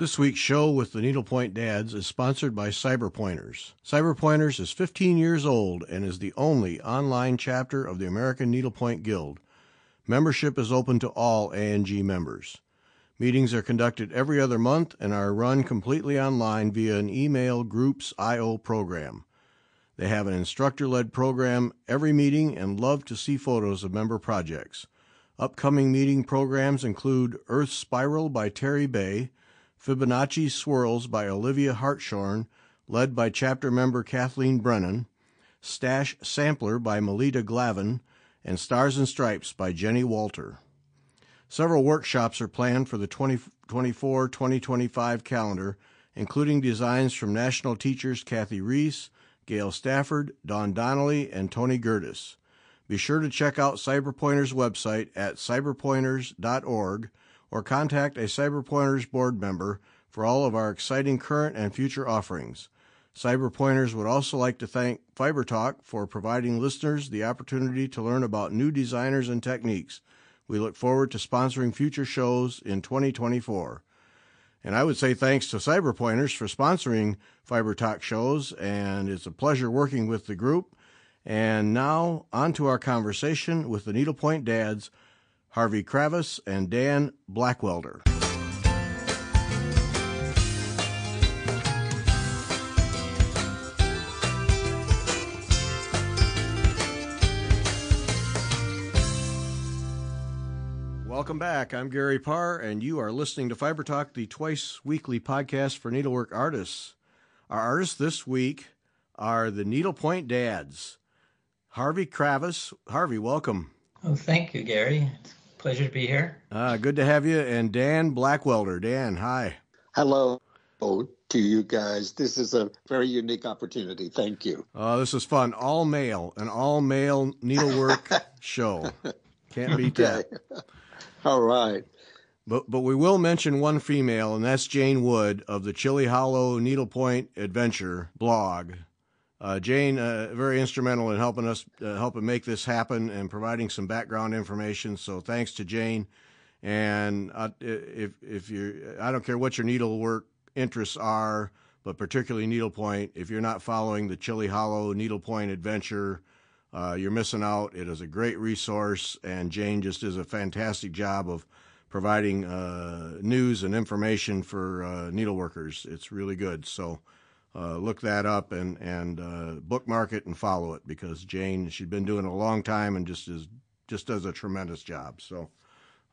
This week's show with the Needlepoint Dads is sponsored by Cyberpointers. Cyberpointers is 15 years old and is the only online chapter of the American Needlepoint Guild. Membership is open to all ANG members. Meetings are conducted every other month and are run completely online via an email groups IO program. They have an instructor led program every meeting and love to see photos of member projects. Upcoming meeting programs include Earth Spiral by Terry Bay, Fibonacci Swirls by Olivia Hartshorn, led by chapter member Kathleen Brennan, Stash Sampler by Melita Glavin, and Stars and Stripes by Jenny Walter. Several workshops are planned for the 2024 2025 calendar, including designs from national teachers Kathy Reese, Gail Stafford, Don Donnelly, and Toni Gerdes. Be sure to check out Cyberpointers website at cyberpointers.org or contact a Cyberpointers board member for all of our exciting current and future offerings. Cyberpointers would also like to thank FiberTalk for providing listeners the opportunity to learn about new designers and techniques. We look forward to sponsoring future shows in 2024. And I would say thanks to Cyberpointers for sponsoring FiberTalk shows, and it's a pleasure working with the group. And now, on to our conversation with the Needlepoint Dads Harvey Kravis, and Dan Blackwelder. Welcome back. I'm Gary Parr, and you are listening to Fiber Talk, the twice weekly podcast for needlework artists. Our artists this week are the Needlepoint Dads. Harvey Kravis. Harvey, welcome. Oh, thank you, Gary. It's Pleasure to be here. Uh, good to have you. And Dan Blackwelder. Dan, hi. Hello to you guys. This is a very unique opportunity. Thank you. Uh, this is fun. All male, an all male needlework show. Can't beat okay. that. All right. But but we will mention one female, and that's Jane Wood of the Chilly Hollow Needlepoint Adventure blog. Uh, Jane, uh, very instrumental in helping us, uh, helping make this happen and providing some background information. So thanks to Jane. And uh, if if you, I don't care what your needlework interests are, but particularly needlepoint. If you're not following the Chilly Hollow Needlepoint Adventure, uh, you're missing out. It is a great resource, and Jane just does a fantastic job of providing uh, news and information for needleworkers. It's really good. So uh, look that up and and uh, bookmark it and follow it because Jane she's been doing it a long time and just is just does a tremendous job. So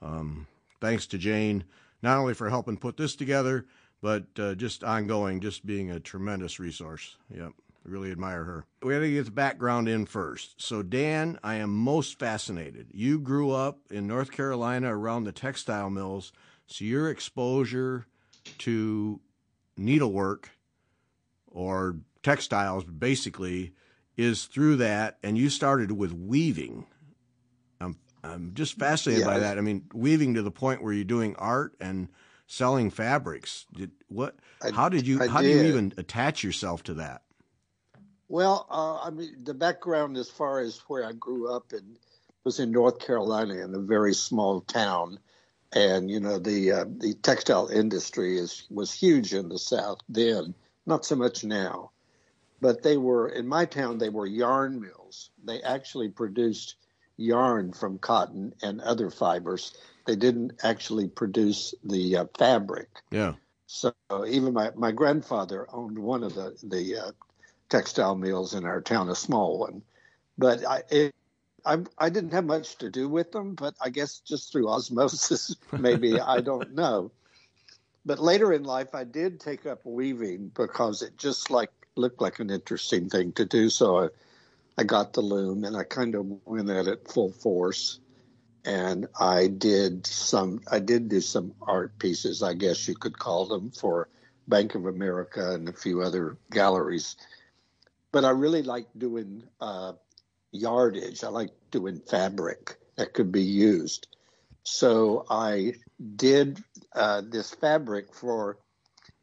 um, thanks to Jane not only for helping put this together but uh, just ongoing, just being a tremendous resource. Yep. I really admire her. We got to get the background in first. So, Dan, I am most fascinated. You grew up in North Carolina around the textile mills, so your exposure to needlework or textiles basically is through that and you started with weaving. I'm i'm just fascinated yeah. by that. I mean weaving to the point where you're doing art and selling fabrics. Did what I, how did you I how did. do you even attach yourself to that? Well uh, i mean the background as far as where i grew up in was in north carolina in a very small town. And you know the uh, the textile industry is was huge in the south then not so much now. But they were, in my town, they were yarn mills. They actually produced yarn from cotton and other fibers. They didn't actually produce the uh, fabric. Yeah. So even my, my grandfather owned one of the, the uh, textile mills in our town, a small one. But I, it, I, I didn't have much to do with them, but I guess just through osmosis, maybe, I don't know. But later in life, I did take up weaving because it just like looked like an interesting thing to do. So I, I got the loom and I kind of went at it full force. And I did some, I did do some art pieces, I guess you could call them, for Bank of America and a few other galleries. But I really like doing uh, yardage. I like doing fabric that could be used. So I did uh, this fabric for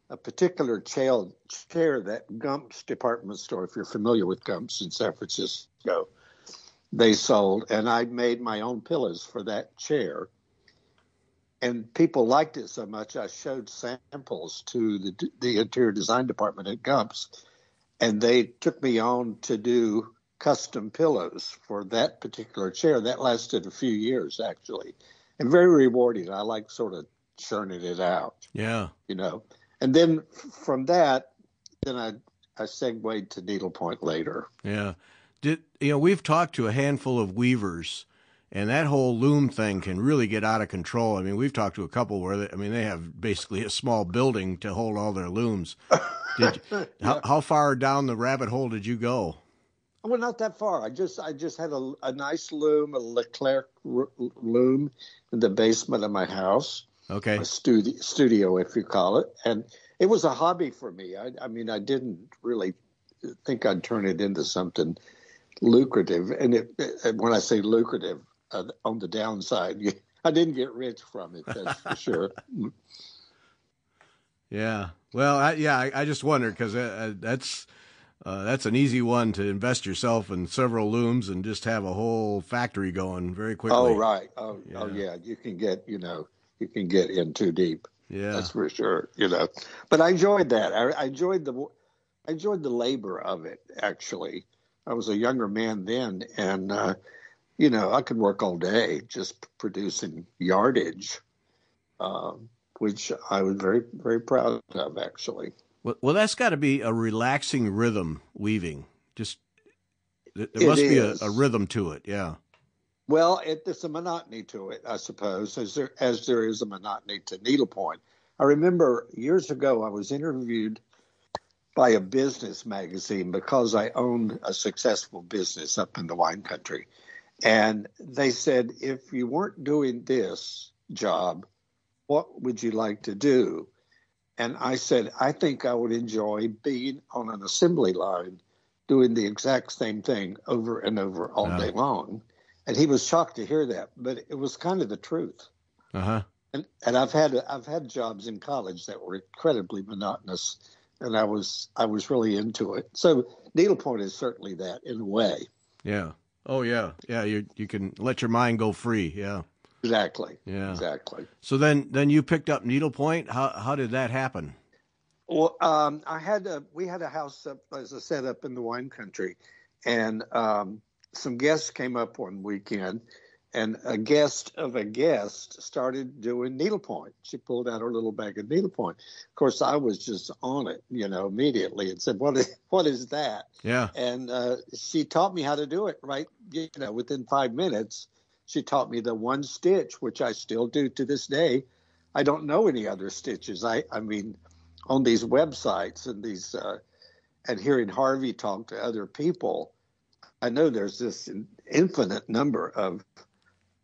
a particular chair, chair that Gump's department store, if you're familiar with Gump's in San Francisco, they sold, and I made my own pillows for that chair. and people liked it so much. I showed samples to the the interior design department at Gumps, and they took me on to do custom pillows for that particular chair. That lasted a few years actually, and very rewarding. I like sort of churning it out. Yeah, you know, and then from that, then I I segued to needlepoint later. Yeah, did you know we've talked to a handful of weavers. And that whole loom thing can really get out of control. I mean, we've talked to a couple where they, I mean, they have basically a small building to hold all their looms. Did, yeah. how, how far down the rabbit hole did you go? Well, not that far. I just I just had a, a nice loom, a Leclerc r- loom in the basement of my house. Okay. A studio, studio, if you call it, and it was a hobby for me. I, I mean, I didn't really think I'd turn it into something lucrative. And it, it, when I say lucrative, uh, on the downside, I didn't get rich from it. That's for sure. Yeah. Well, I, yeah, I, I just wondered because uh, uh, that's uh, that's an easy one to invest yourself in several looms and just have a whole factory going very quickly. Oh right. Oh yeah. oh yeah. You can get you know you can get in too deep. Yeah, that's for sure. You know, but I enjoyed that. I, I enjoyed the I enjoyed the labor of it. Actually, I was a younger man then, and uh, you know I could work all day just producing yardage. Um, which I was very, very proud of, actually. Well, well that's got to be a relaxing rhythm weaving. Just there it must is. be a, a, rhythm to it. Yeah. Well, it, there's a monotony to it, I suppose, as there as there is a monotony to needlepoint. I remember years ago I was interviewed by a business magazine because I owned a successful business up in the wine country. And they said, if you weren't doing this job, what would you like to do? And I said, I think I would enjoy being on an assembly line doing the exact same thing over and over all day long. And he was shocked to hear that, but it was kind of the truth. Uh-huh. And and I've had I've had jobs in college that were incredibly monotonous, and I was I was really into it. So needlepoint is certainly that in a way. Yeah. Oh yeah. Yeah. You you can let your mind go free. Yeah. Exactly. Yeah. Exactly. So then, then you picked up needlepoint. How how did that happen? Well, um, I had a we had a house up as a set up in the wine country, and um, some guests came up one weekend, and a guest of a guest started doing needlepoint. She pulled out her little bag of needlepoint. Of course, I was just on it, you know, immediately and said, "What is what is that?" Yeah. And uh, she taught me how to do it right, you know, within five minutes she taught me the one stitch, which I still do to this day. I don't know any other stitches. I, I mean, on these websites and these, uh, and hearing Harvey talk to other people, I know there's this infinite number of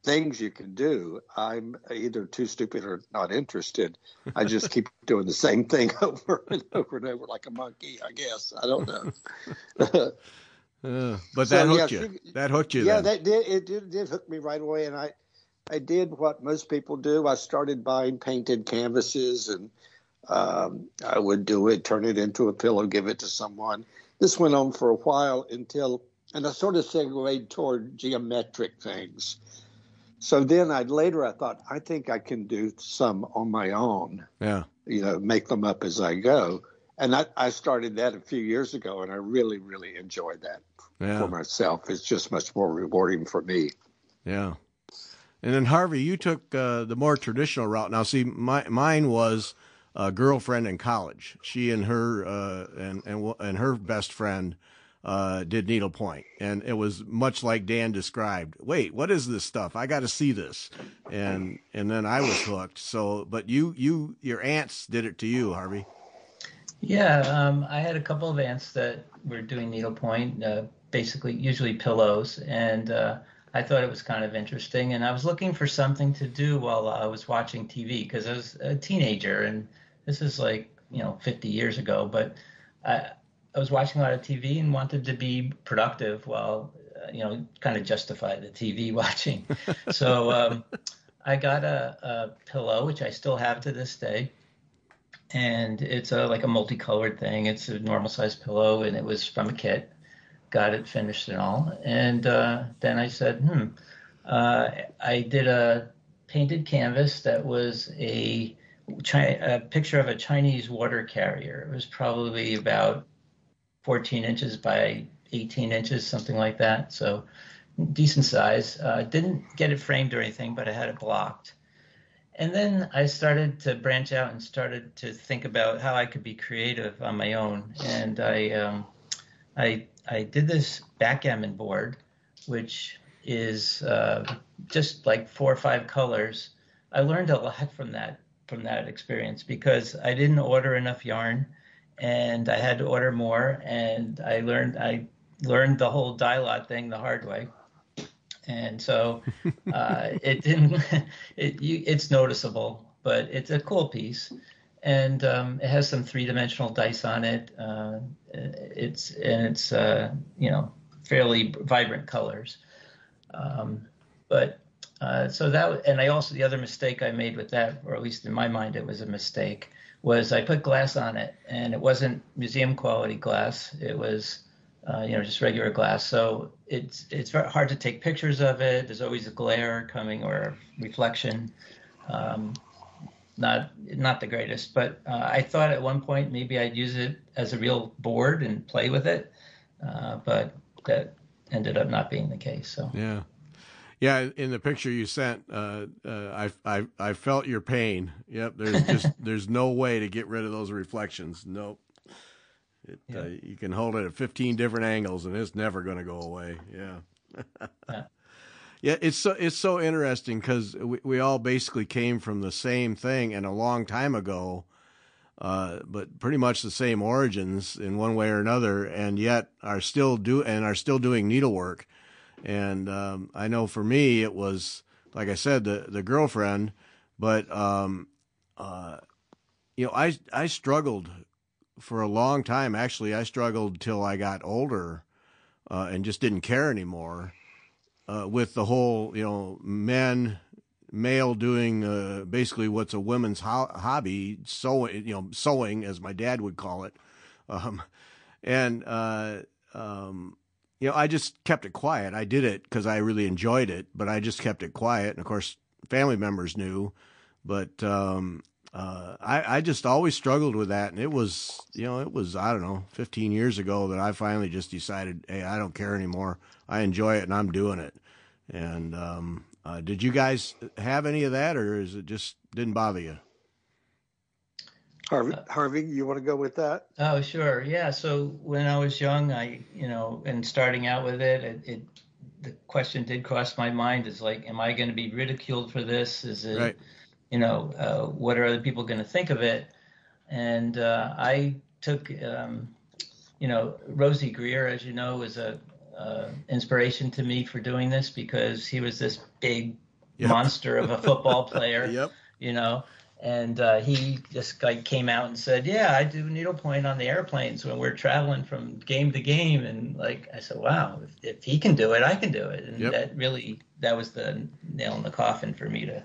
things you can do. I'm either too stupid or not interested. I just keep doing the same thing over and over and over like a monkey, I guess. I don't know. Uh, but so, that hooked yeah, you. She, that hooked you. Yeah, then. that did. It did, did hook me right away, and I, I did what most people do. I started buying painted canvases, and um, I would do it, turn it into a pillow, give it to someone. This went on for a while until, and I sort of segued toward geometric things. So then I later I thought I think I can do some on my own. Yeah. You know, make them up as I go and I, I, started that a few years ago, and I really, really enjoyed that yeah. for myself. It's just much more rewarding for me. Yeah. And then Harvey, you took uh, the more traditional route. Now, see, my, mine was a girlfriend in college. She and her uh, and and and her best friend uh, did needlepoint, and it was much like Dan described. Wait, what is this stuff? I got to see this, and and then I was hooked. So, but you you your aunts did it to you, Harvey. Yeah, um, I had a couple of aunts that were doing needlepoint, uh, basically usually pillows, and uh, I thought it was kind of interesting. And I was looking for something to do while I was watching TV because I was a teenager, and this is like you know 50 years ago. But I, I was watching a lot of TV and wanted to be productive while uh, you know kind of justify the TV watching. so um, I got a, a pillow, which I still have to this day and it's a like a multicolored thing. It's a normal size pillow, and it was from a kit. Got it finished and all, and uh, then I said, hmm. Uh, I did a painted canvas that was a, a picture of a Chinese water carrier. It was probably about 14 inches by 18 inches, something like that. So decent size. Uh, didn't get it framed or anything, but I had it blocked. And then I started to branch out and started to think about how I could be creative on my own. And I, um, I, I did this backgammon board, which is uh, just like four or five colors. I learned a lot from that from that experience because I didn't order enough yarn, and I had to order more. And I learned I learned the whole dye lot thing the hard way and so uh, it didn't. It you, it's noticeable, but it's a cool piece, and um, it has some three dimensional dice on it. Uh, it's and it's uh, you know fairly vibrant colors, um, but. Uh, so that and I also the other mistake I made with that, or at least in my mind it was a mistake, was I put glass on it and it wasn't museum quality glass. It was uh, you know, just regular glass. So it's it's very hard to take pictures of it. There's always a glare coming or reflection. Um, not not the greatest, but uh, I thought at one point maybe I'd use it as a real board and play with it, uh, but that ended up not being the case. So yeah. Yeah, in the picture you sent, uh, uh, I, I I felt your pain. Yep, there's just there's no way to get rid of those reflections. Nope. It, yeah. uh, you can hold it at 15 different angles and it's never going to go away. Yeah. yeah. Yeah. it's so it's so interesting because we, we all basically came from the same thing and a long time ago, uh, but pretty much the same origins in one way or another, and yet are still do and are still doing needlework. And um, I know for me it was like I said the the girlfriend, but um, uh, you know I I struggled for a long time. Actually, I struggled till I got older uh, and just didn't care anymore uh, with the whole, you know, men, male doing uh, basically what's a woman's ho- hobby, sewing, you know, sewing as my dad would call it. Um, and, uh, um, you know, I just kept it quiet. I did it because I really enjoyed it, but I just kept it quiet. And of course, family members knew, but um, uh, I, I just always struggled with that. And it was, you know, it was, I don't know, 15 years ago that I finally just decided, hey, I don't care anymore. I enjoy it and I'm doing it. And um, uh, did you guys have any of that or is it just didn't bother you? Harvey, Harvey, you want to go with that? Oh, sure. Yeah. So when I was young, I, you know, and starting out with it, it, it the question did cross my mind is like, am I going to be ridiculed for this? Is it, right you know, uh, what are other people going to think of it? And uh, I took, um, you know, Rosey Grier, as you know, was a uh, inspiration to me for doing this because he was this big yep. monster of a football player. yep. You know, and uh, he just like came out and said, "Yeah, I do needlepoint on the airplanes when we're traveling from game to game." And like I said, "Wow, if, if he can do it, I can do it." And yep. that really that was the nail in the coffin for me to,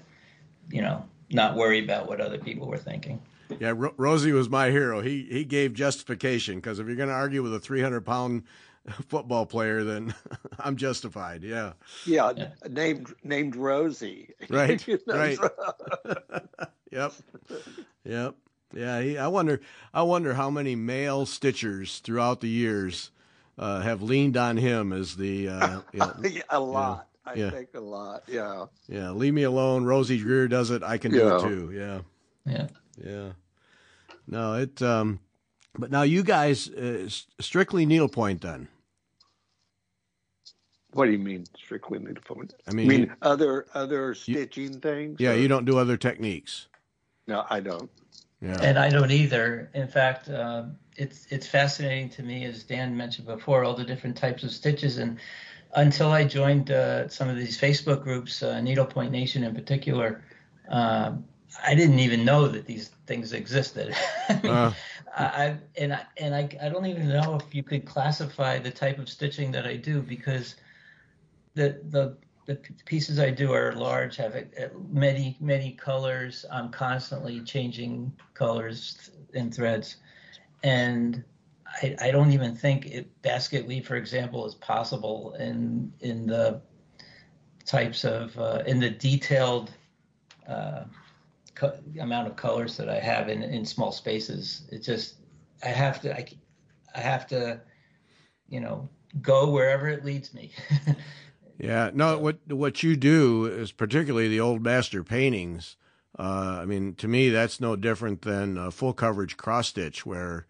you know, not worry about what other people were thinking. Yeah, Ro- Rosey was my hero. He he gave justification because if you're going to argue with a 300 pound football player, then I'm justified. Yeah. Yeah, yeah. named named Rosey. Right. right. yep. Yep. Yeah. He, I wonder. I wonder how many male stitchers throughout the years uh, have leaned on him as the uh, you know, a lot. I yeah. think a lot. Yeah. Yeah. Leave me alone. Rosey Grier does it. I can do yeah. it too. Yeah. Yeah. Yeah. No, it. Um, but now you guys uh, strictly needlepoint then. What do you mean strictly needlepoint? I mean, mean other other stitching you, things. Yeah, or? you don't do other techniques. No, I don't. Yeah. And I don't either. In fact, uh, it's it's fascinating to me, as Dan mentioned before, all the different types of stitches and until I joined uh, some of these Facebook groups, uh, Needlepoint Nation in particular, uh, I didn't even know that these things existed. I mean, uh. I, and I, and I, I don't even know if you could classify the type of stitching that I do because the the the pieces I do are large, have many many colors. I'm constantly changing colors and threads, and I, I don't even think it, basket weave, for example, is possible in in the types of uh, in the detailed uh, co- amount of colors that I have in, in small spaces. It just I have to I, I have to you know go wherever it leads me. yeah, no, what what you do is particularly the old master paintings. Uh, I mean, to me, that's no different than a full coverage cross stitch, where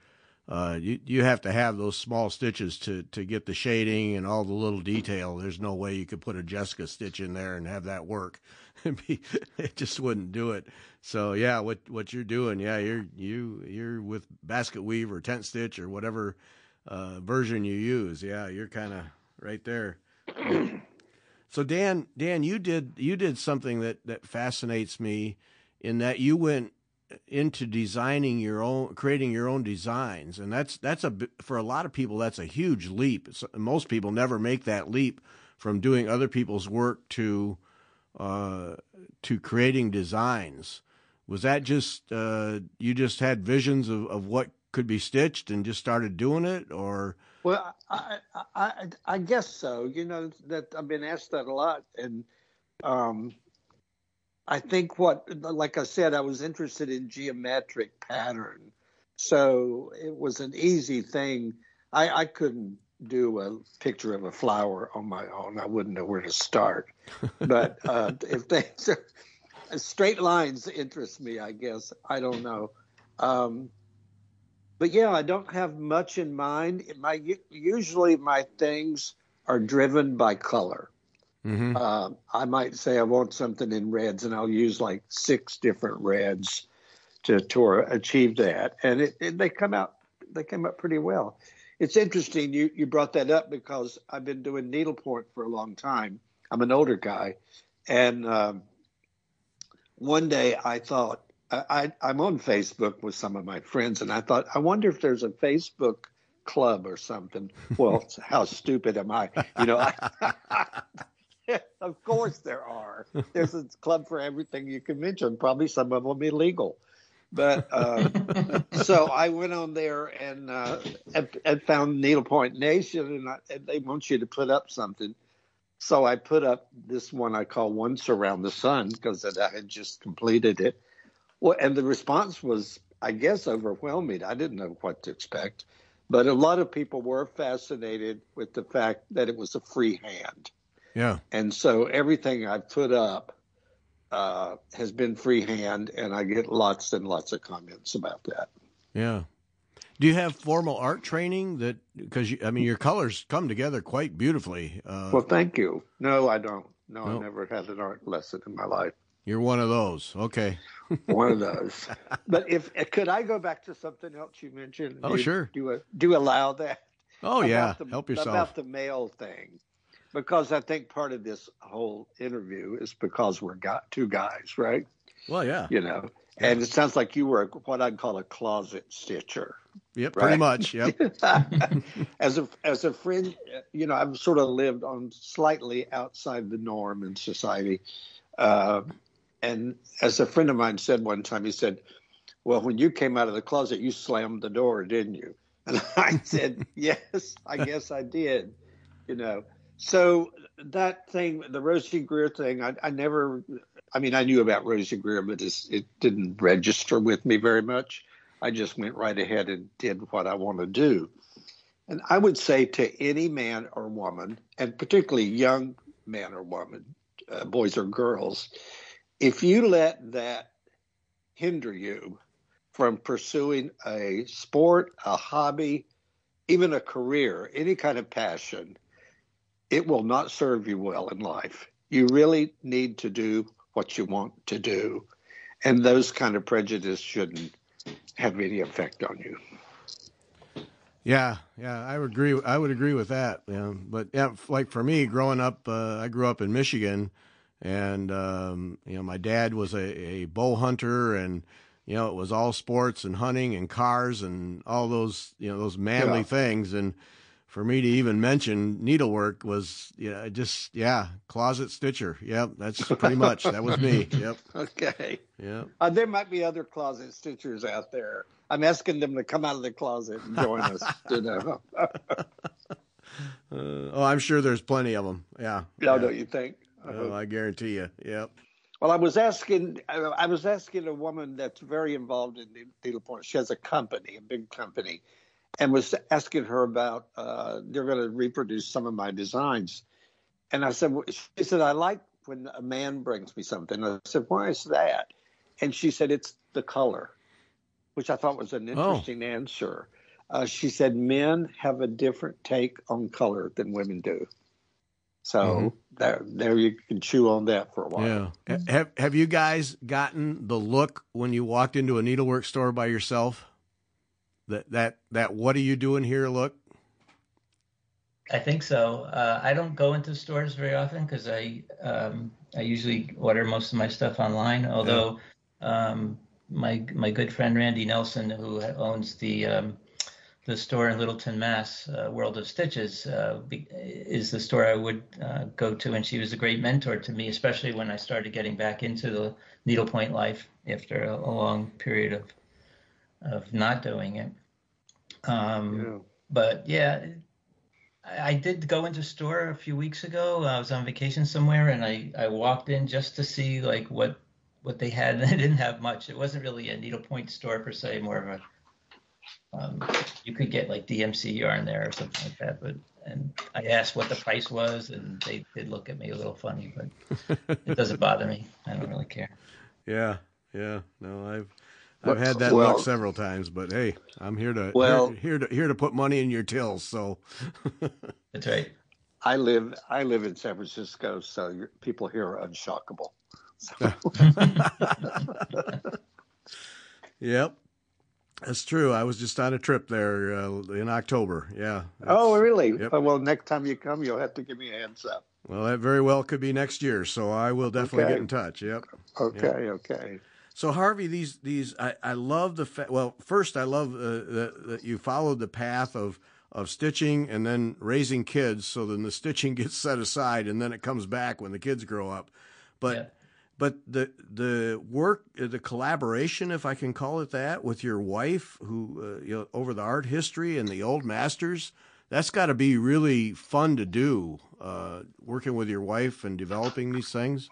uh, you you have to have those small stitches to to get the shading and all the little detail. There's no way you could put a Jessica stitch in there and have that work. it just wouldn't do it. So yeah, what what you're doing, yeah, you're you you're with basket weave or tent stitch or whatever uh, version you use. Yeah, you're kind of right there. so Dan, Dan, you did you did something that that fascinates me in that you went into designing your own creating your own designs and that's that's a for a lot of people that's a huge leap. Most people never make that leap from doing other people's work to uh, to creating designs. Was that just uh, you just had visions of, of what could be stitched and just started doing it or well I, I i guess so you know that i've been asked that a lot and um I think what, like I said, I was interested in geometric pattern. So it was an easy thing. I, I couldn't do a picture of a flower on my own. I wouldn't know where to start. But uh, if things are, straight lines interest me, I guess. I don't know. Um, but yeah, I don't have much in mind. My usually my things are driven by color. Mm-hmm. Uh, I might say I want something in reds, and I'll use like six different reds to to achieve that, and it, it, they come out they came out pretty well. It's interesting you you brought that up because I've been doing needlepoint for a long time. I'm an older guy, and um, one day I thought I, I I'm on Facebook with some of my friends, and I thought I wonder if there's a Facebook club or something. Well, how stupid am I? You know, I, of course there are. There's a club for everything you can mention. Probably some of them illegal. But um, so I went on there and, uh, and, and found Needlepoint Nation, and, I, and they want you to put up something. So I put up this one I call Once Around the Sun because I had just completed it. Well, and the response was, I guess, overwhelming. I didn't know what to expect. But a lot of people were fascinated with the fact that it was a free hand. Yeah. And so everything I've put up uh, has been freehand, and I get lots and lots of comments about that. Yeah. Do you have formal art training that because I mean your colors come together quite beautifully? Uh, well, thank you. No, I don't. No, no, I never had an art lesson in my life. You're one of those. Okay. one of those. But if could I go back to something else you mentioned? Oh, do, sure. Do do allow that? Oh yeah. The, Help yourself. About the male thing because I think part of this whole interview is because we're got two guys, right? Well, yeah. You know, and it sounds like you were what I'd call a closet stitcher. Yep, right? pretty much. Yep. as a as a friend, you know, I've sort of lived on slightly outside the norm in society, uh, and as a friend of mine said one time, he said, "Well, when you came out of the closet, you slammed the door, didn't you?" And I said, "Yes, I guess I did." You know, so that thing, the Rosey Grier thing, I, I never. I mean, I knew about Rosey Grier, but it didn't register with me very much. I just went right ahead and did what I want to do. And I would say to any man or woman, and particularly young man or woman, uh, boys or girls, if you let that hinder you from pursuing a sport, a hobby, even a career, any kind of passion, it will not serve you well in life. You really need to do what you want to do. And those kind of prejudice shouldn't have any effect on you. Yeah, yeah, I would agree. I would agree with that. Yeah, but yeah, like for me, growing up, uh, I grew up in Michigan, and um, you know, my dad was a, a bow hunter, and you know, it was all sports and hunting and cars and all those you know those manly yeah. things, and for me to even mention needlework was yeah just yeah closet stitcher. Yep that's pretty much that was me. Yep. Okay. Yeah uh, there might be other closet stitchers out there. I'm asking them to come out of the closet and join us you know. Uh, oh i'm sure there's plenty of them yeah. No yeah. don't you think oh i guarantee you yep Well, I was asking. I was asking a woman that's very involved in the needlepoint. She has a company, a big company, and was asking her about. Uh, they're going to reproduce some of my designs, and I said, she said, I like when a man brings me something. I said, why is that? And she said, it's the color, which I thought was an oh. interesting oh. answer. Uh, she said, men have a different take on color than women do. So mm-hmm. there, there you can chew on that for a while. Yeah. Have Have you guys gotten the look when you walked into a needlework store by yourself? That that that what are you doing here? Look. I think so. Uh, I don't go into stores very often because I um, I usually order most of my stuff online. Although yeah. um, my my good friend Randy Nelson, who owns the um, the store in Littleton, Mass, uh, World of Stitches, uh, is the store I would uh, go to, and she was a great mentor to me, especially when I started getting back into the needlepoint life after a, a long period of of not doing it. Um, yeah. But yeah, I did go into store a few weeks ago. I was on vacation somewhere, and I I walked in just to see like what what they had. And they didn't have much. It wasn't really a needlepoint store per se, more of a um, you could get like DMC yarn there or something like that. But and I asked what the price was, and they did look at me a little funny, but it doesn't bother me. I don't really care. Yeah, yeah. No, I've I've had that well, luck several times, but hey, I'm here to well here, here to here to put money in your tills. So that's right. I live I live in San Francisco, so people here are unshockable. So. yep. That's true. I was just on a trip there uh, in October. Yeah. Oh, really? Yep. Well, next time you come, you'll have to give me a heads up. Well, that very well could be next year, so I will definitely okay. get in touch. Yep. Okay. Yep. Okay. So Harvey, these these I, I love the fa- well. First, I love uh, that, that you followed the path of of stitching and then raising kids. So then the stitching gets set aside, and then it comes back when the kids grow up. But yeah. But the the work, the collaboration, if I can call it that, with your wife, who uh, you know over the art history and the old masters, that's got to be really fun to do. Uh, working with your wife and developing these things.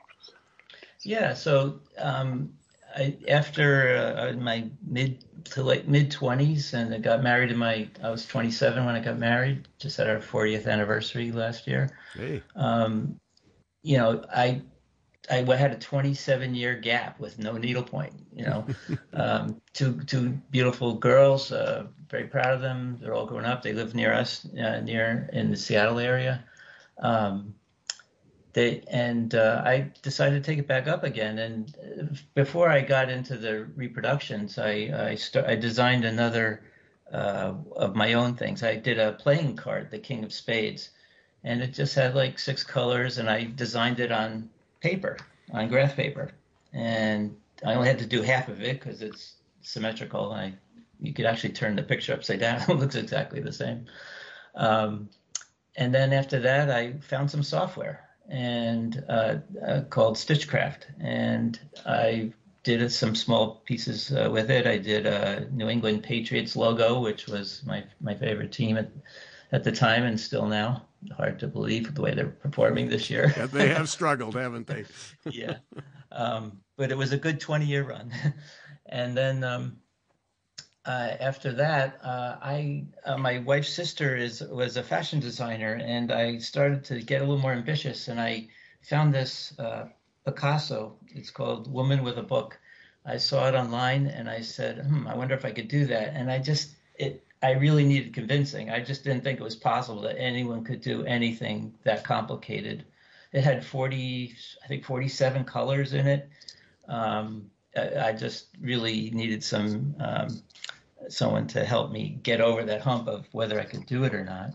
Yeah. So. Um, I, after uh, my mid to late mid twenties, and I got married in my I was 27 when I got married, just at our 40th anniversary last year. Hey. Um, you know, I I had a 27 year gap with no needlepoint. You know, um, two two beautiful girls. Uh, very proud of them. They're all grown up. They live near us, uh, near in the Seattle area. Um, they and uh, I decided to take it back up again. And uh, before I got into the reproductions, I I, start, I designed another uh, of my own things. I did a playing card, the King of Spades, and it just had like six colors, and I designed it on paper, on graph paper, and I only had to do half of it because it's symmetrical. I you could actually turn the picture upside down; it looks exactly the same. Um, and then after that, I found some software and uh, uh, called Stitchcraft, and I did some small pieces uh, with it. I did a New England Patriots logo, which was my my favorite team at at the time and still now. Hard to believe the way they're performing this year. yeah, they have struggled, haven't they? yeah, um, but it was a good 20 year run, and then. Um, uh, after that, uh, I uh, my wife's sister is was a fashion designer, and I started to get a little more ambitious, and I found this uh, Picasso. It's called Woman with a Book. I saw it online, and I said, hmm, I wonder if I could do that. And I just it I really needed convincing. I just didn't think it was possible that anyone could do anything that complicated. It had 40, I think 47 colors in it. Um, I, I just really needed some um, someone to help me get over that hump of whether I could do it or not.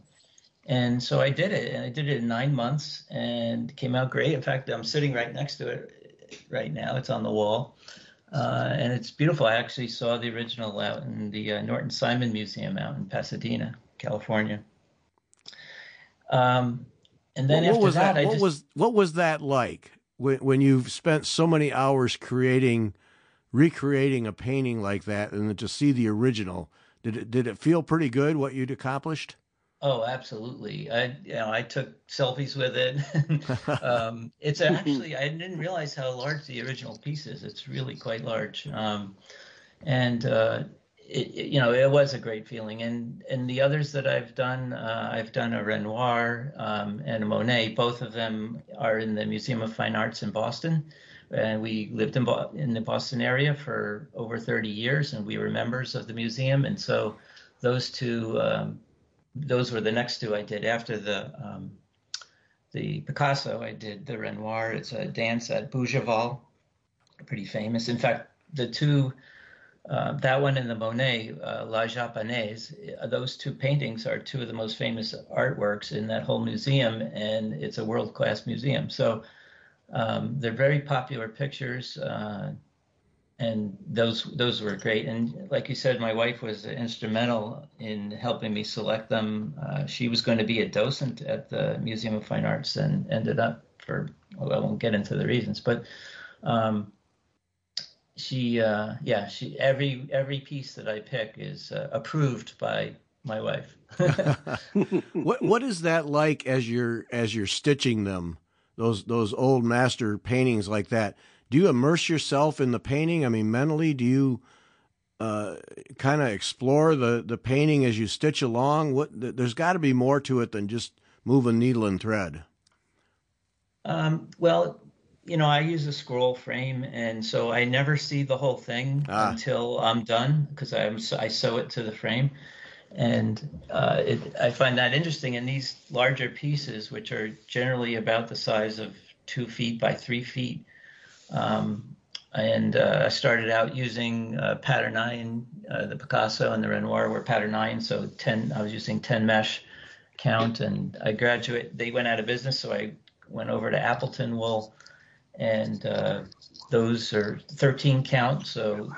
And so I did it, and I did it in nine months, and came out great. In fact, I'm sitting right next to it right now. It's on the wall, uh, and it's beautiful. I actually saw the original out in the uh, Norton Simon Museum out in Pasadena, California. Um, and then what, after was that, that, I what just, was what was that like when when you've spent so many hours creating recreating a painting like that and then to see the original did it did it feel pretty good what you'd accomplished Oh, absolutely. I you know I took selfies with it. um, it's actually I didn't realize how large the original piece is. It's really quite large. Um, and uh, it, it, you know it was a great feeling. And and the others that I've done, uh, I've done a Renoir um, and a Monet. Both of them are in the Museum of Fine Arts in Boston. And we lived in, Bo- in the Boston area for over 30 years, and we were members of the museum. And so those two um, those were the next two I did after the um, the Picasso. I did the Renoir. It's a dance at Bougival, pretty famous. In fact, the two, uh, that one and the Monet, uh, La Japonaise, uh, those two paintings are two of the most famous artworks in that whole museum, and it's a world class museum. So um, they're very popular pictures. Uh, and those those were great. And like you said, my wife was instrumental in helping me select them. Uh, she was going to be a docent at the Museum of Fine Arts and ended up for well, I won't get into the reasons, but um, she uh, yeah she every every piece that I pick is uh, approved by my wife. what what is that like as you're as you're stitching them? Those those old master paintings like that do you immerse yourself in the painting? I mean, mentally, do you uh, kind of explore the the painting as you stitch along? What there's got to be more to it than just move a needle and thread. Um, well, you know, I use a scroll frame, and so I never see the whole thing ah. until I'm done because I'm I sew it to the frame, and uh, it, I find that interesting. And these larger pieces, which are generally about the size of two feet by three feet, um, and uh, I started out using uh, Paternayan, uh, the Picasso and the Renoir were Paternayan, so ten. I was using ten mesh count, and I graduate. They went out of business, so I went over to Appleton wool, and uh, those are 13 count. So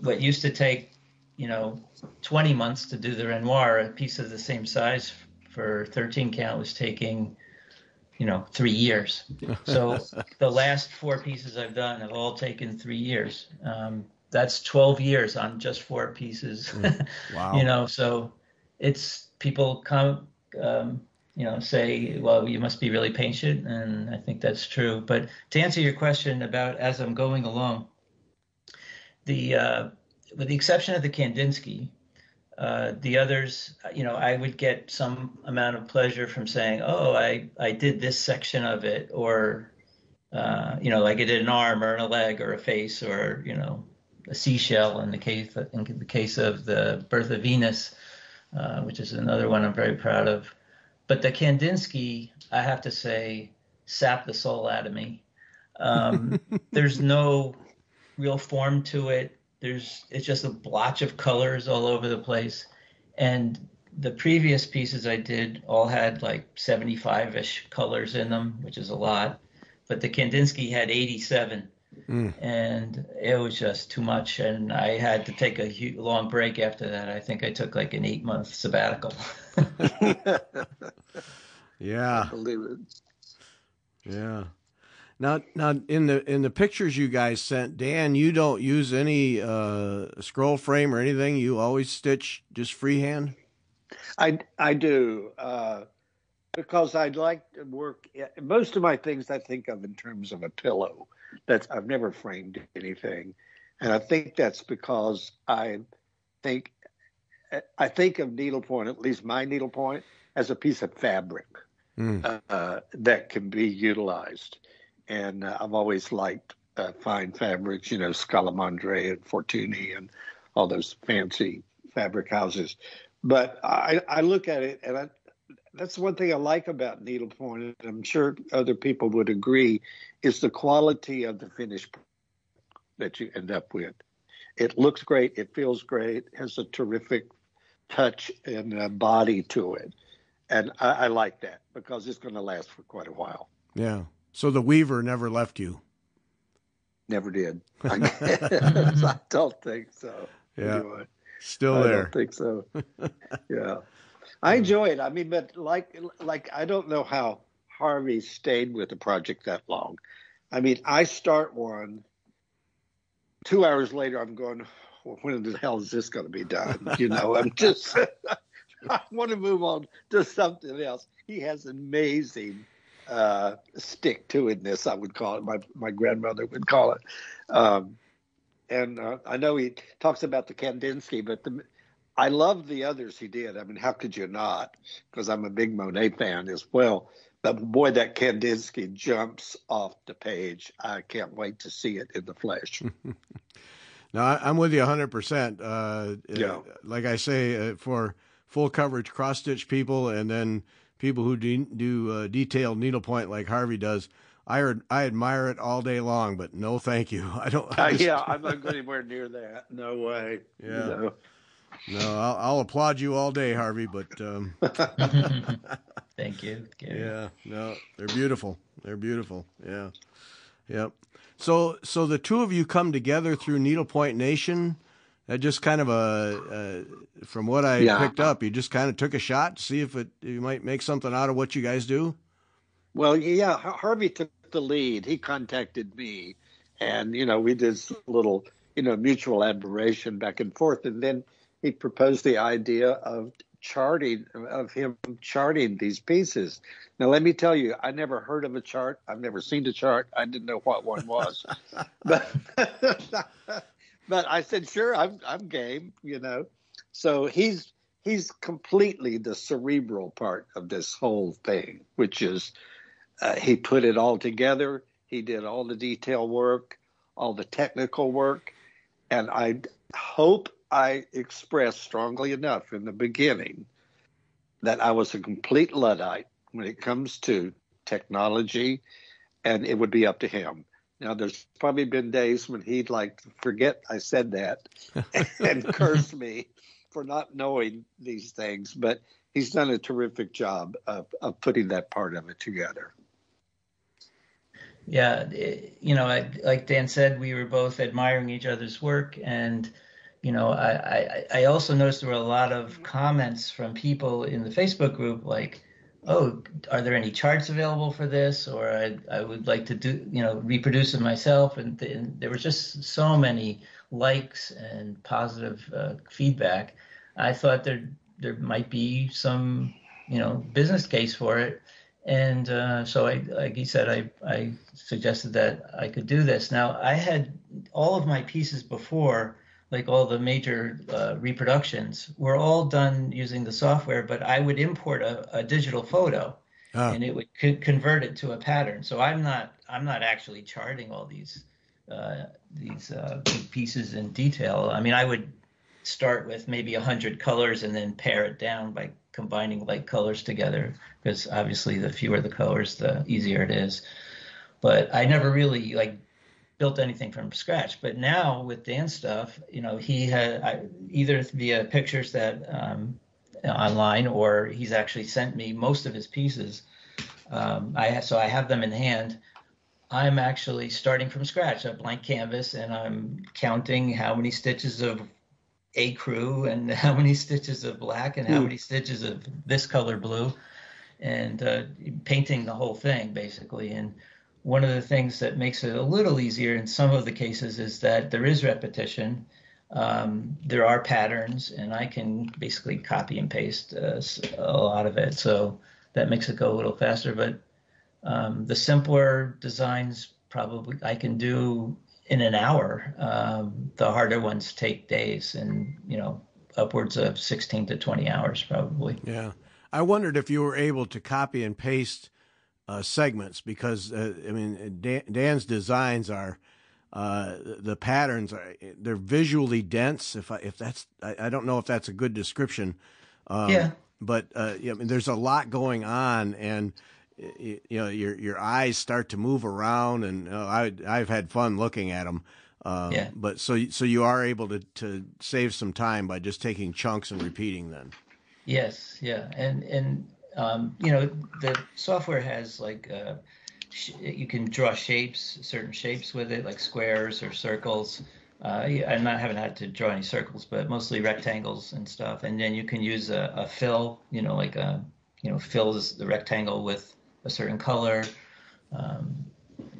what used to take, you know, 20 months to do the Renoir, a piece of the same size for 13 count was taking you know three years. So the last four pieces I've done have all taken three years. Um, that's 12 years on just four pieces. Mm, wow. you know, so it's people come, um, you know, say, well, you must be really patient, and I think that's true. But to answer your question about as I'm going along, the uh, with the exception of the Kandinsky, uh, the others, you know, I would get some amount of pleasure from saying, "Oh, I I did this section of it," or uh, you know, like I did an arm or a leg or a face or you know, a seashell in the case in the case of the Birth of Venus, uh, which is another one I'm very proud of. But the Kandinsky, I have to say, sapped the soul out of me. Um, there's no real form to it there's it's just a blotch of colors all over the place. And the previous pieces I did all had like 75-ish colors in them, which is a lot. But the Kandinsky had 87. Mm. And it was just too much, and I had to take a huge, long break after that. I think I took like an eight month sabbatical. yeah, I believe it. Yeah. Now, now in the in the pictures you guys sent, Dan, you don't use any uh, scroll frame or anything. You always stitch just freehand. I I do uh, because I'd like to work. Most of my things I think of in terms of a pillow. That's I've never framed anything, and I think that's because I think I think of needlepoint, at least my needlepoint, as a piece of fabric mm. uh, that can be utilized and uh, I've always liked uh, fine fabrics, you know, Scalamandre and Fortuny and all those fancy fabric houses. But I, I look at it, and I, that's one thing I like about needlepoint, and I'm sure other people would agree, is the quality of the finished that you end up with. It looks great, it feels great, has a terrific touch and body to it, and I, I like that because it's going to last for quite a while. Yeah. So the Weaver never left you. Never did. I don't think so. Yeah. Anyway, Still there. I don't think so. yeah. I enjoy it. I mean, but like, like I don't know how Harvey stayed with the project that long. I mean, I start one. Two hours later, I'm going. Well, when the hell is this going to be done? You know, I'm just I want to move on to something else. He has amazing uh, stick to itness, I would call it. My my grandmother would call it. Um, and uh, I know he talks about the Kandinsky, but the, I love the others he did. I mean, how could you not? Because I'm a big Monet fan as well. But boy, that Kandinsky jumps off the page. I can't wait to see it in the flesh. no, I'm with you 100%. Uh, yeah. Like I say, uh, for full coverage cross stitch people and then people who de- do uh, detailed needlepoint like Harvey does, I I admire it all day long, but no, thank you. I don't. I just, yeah, I'm not going anywhere near that. No way. Yeah. You know. No, I'll, I'll, applaud you all day, Harvey. But um, thank you. Gary. Yeah, no, they're beautiful. They're beautiful. Yeah, yep. So, so the two of you come together through Needlepoint Nation. That just kind of a, uh, from what I yeah. picked up, you just kind of took a shot to see if it you might make something out of what you guys do. Well, yeah, Harvey took the lead. He contacted me, and you know we did a little you know mutual admiration back and forth, and then he proposed the idea of charting of him charting these pieces. Now let me tell you, I never heard of a chart. I've never seen a chart. I didn't know what one was. but but I said, sure, I'm I'm game, you know. So he's he's completely the cerebral part of this whole thing, which is uh, he put it all together. He did all the detail work, all the technical work, and I hope I expressed strongly enough in the beginning that I was a complete Luddite when it comes to technology, and it would be up to him. Now, there's probably been days when he'd like forget I said that and curse me for not knowing these things, but he's done a terrific job of, of putting that part of it together. Yeah, eh, you know, I, like Dan said, we were both admiring each other's work, and you know, I, I, I also noticed there were a lot of comments from people in the Facebook group like, oh, are there any charts available for this? Or I, I would like to do, you know, reproduce it myself. And, th- and there was just so many likes and positive uh, feedback. I thought there there might be some, you know, business case for it. And uh, so I, like he said, I, I suggested that I could do this. Now I had all of my pieces before like all the major uh, reproductions were all done using the software, but I would import a, a digital photo oh. and it would co- convert it to a pattern. So I'm not I'm not actually charting all these uh, these uh, pieces in detail. I mean, I would start with maybe a hundred colors and then pare it down by combining light colors together because obviously the fewer the colors, the easier it is. But I never really like built anything from scratch. But now with Dan's stuff, you know, he had I, either via pictures that um, online or he's actually sent me most of his pieces. Um, I so I have them in hand. I'm actually starting from scratch, a blank canvas, and I'm counting how many stitches of ecru and how many stitches of black and how mm. many stitches of this color blue, and uh, painting the whole thing basically. And one of the things that makes it a little easier in some of the cases is that there is repetition. Um, there are patterns, and I can basically copy and paste uh, a lot of it. So that makes it go a little faster. But um, the simpler designs probably I can do in an hour. Um, the harder ones take days, and you know upwards of 16 to 20 hours probably. Yeah. I wondered if you were able to copy and paste uh, segments because uh, I mean Dan, Dan's designs are uh, the patterns are they're visually dense. If I if that's I, I don't know if that's a good description. Um, yeah. But uh, yeah, I mean, there's a lot going on, and you know your your eyes start to move around, and know, I I've had fun looking at them. Um, yeah. But so so you are able to to save some time by just taking chunks and repeating them. Yes. Yeah. And and um, you know, the software has like uh, you can draw shapes, certain shapes with it, like squares or circles. Uh, I'm not haven't had to draw any circles, but mostly rectangles and stuff. And then you can use a, a fill, you know, like a you know fills the rectangle with a certain color. Um,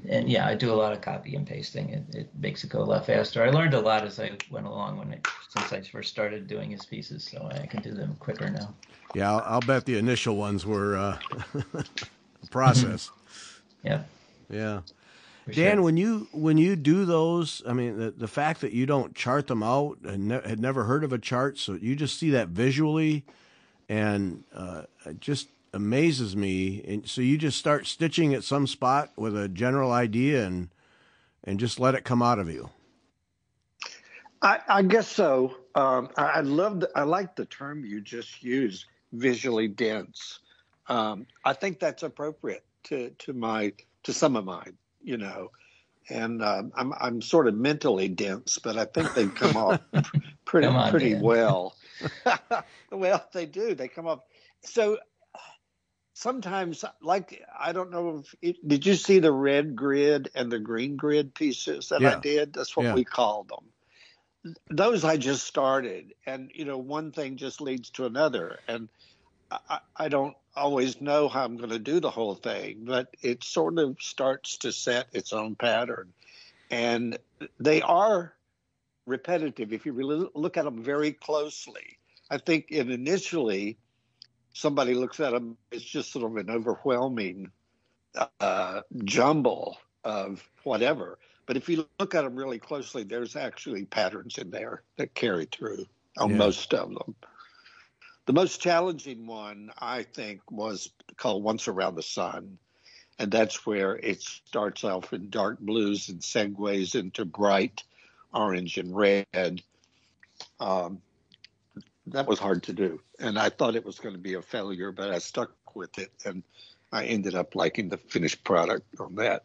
and yeah, I do a lot of copy and pasting. It, it makes it go a lot faster. I learned a lot as I went along when it, since I first started doing his pieces, so I can do them quicker now. Yeah, I'll, I'll bet the initial ones were uh, a process. yeah. Yeah. Dan, sure. when you when you do those, I mean, the, the fact that you don't chart them out and ne- had never heard of a chart, so you just see that visually, and uh, just amazes me. And so you just start stitching at some spot with a general idea, and and just let it come out of you. I, I guess so. Um, I, I love. The, I like the term you just used, visually dense. Um, I think that's appropriate to to my to some of mine you know, and uh, I'm I'm sort of mentally dense, but I think they come off pretty come on, pretty Dan. well. well, they do. They come off. So sometimes, like I don't know if it, did you see the red grid and the green grid pieces that yeah. I did? That's what yeah. we called them. Those I just started, and you know, one thing just leads to another, and I, I don't always know how I'm going to do the whole thing, but it sort of starts to set its own pattern. And they are repetitive if you really look at them very closely. I think in initially, somebody looks at them, it's just sort of an overwhelming uh, jumble of whatever. But if you look at them really closely, there's actually patterns in there that carry through on yeah. most of them. The most challenging one, I think, was called Once Around the Sun. And that's where it starts off in dark blues and segues into bright orange and red. Um, that was hard to do. And I thought it was going to be a failure, but I stuck with it. And I ended up liking the finished product on that.